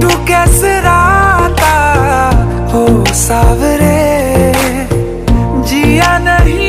to कैसे राता हो सावरे जिया नहीं